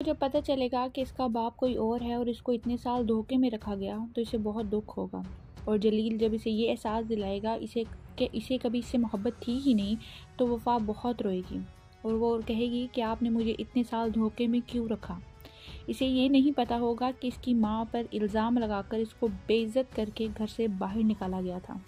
जब पता चलेगा कि इसका बाप कोई और है और इसको इतने साल धोखे में रखा गया तो इसे बहुत दुख होगा। और जलील जब इसे ये एहसास दिलाएगा, इसे कि इसे कभी इससे मोहब्बत थी ही नहीं तो वफा बहुत रोएगी। और वो कहेगी कि आपने मुझे इतने साल धोखे में क्यों रखा? इसे ये नहीं पता होगा कि इसकी माँ पर इल्ज़ाम लगाकर इसको बेइज्जत करके घर से बाहर निकाला गया था।